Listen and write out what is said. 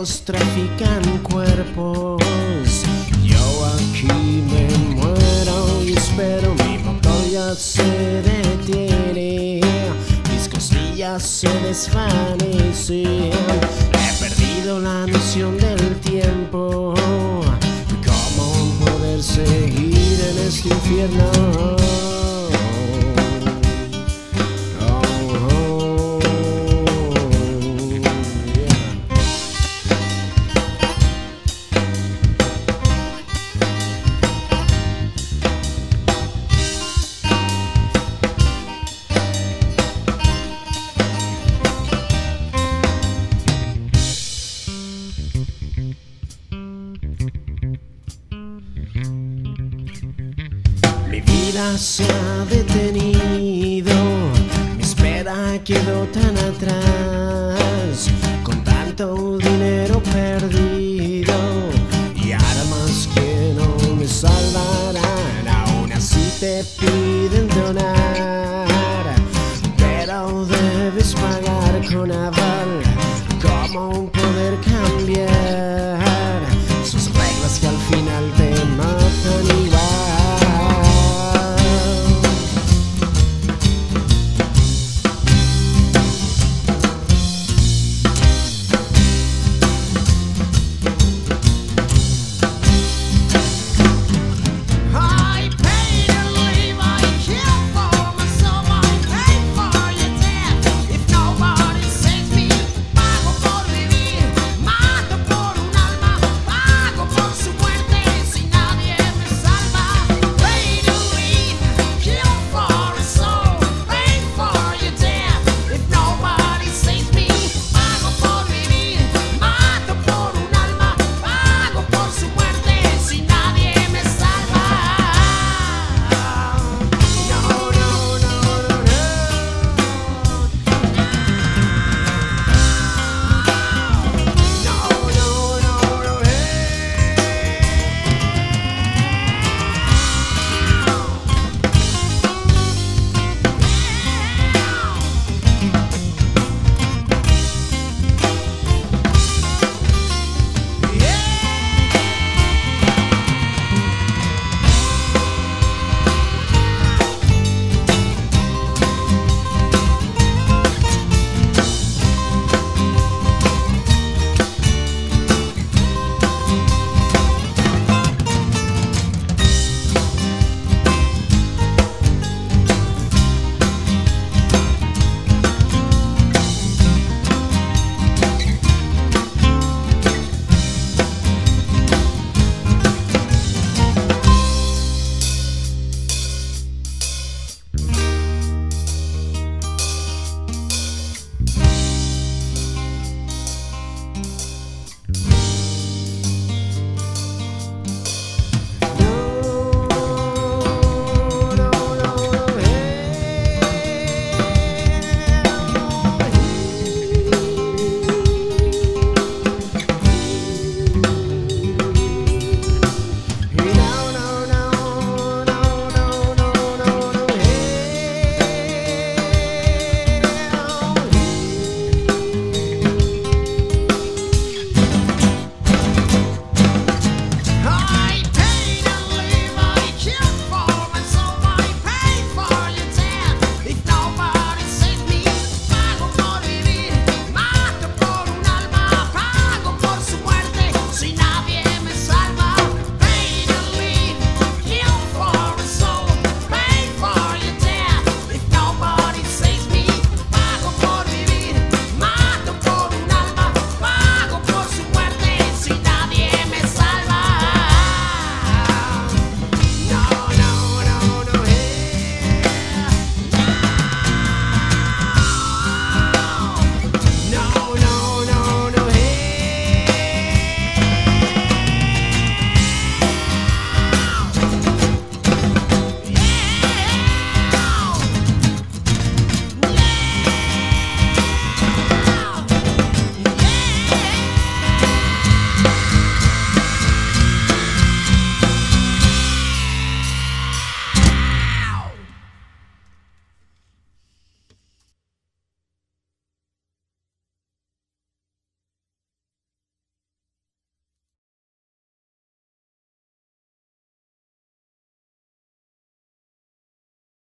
ellos trafican cuerpos. Yo aquí me muero y espero mi motor ya se detiene. Mis costillas se desvanecen. He perdido la noción del tiempo. ¿Cómo poder seguir en este infierno? Mi vida se ha detenido, mi espera quedó tan atrás, con tanto dinero perdido. Y armas que no me salvarán, aún así te piden donar, pero debes pagar con aval, como poder cambiar. Sus reglas que al final te matan igual.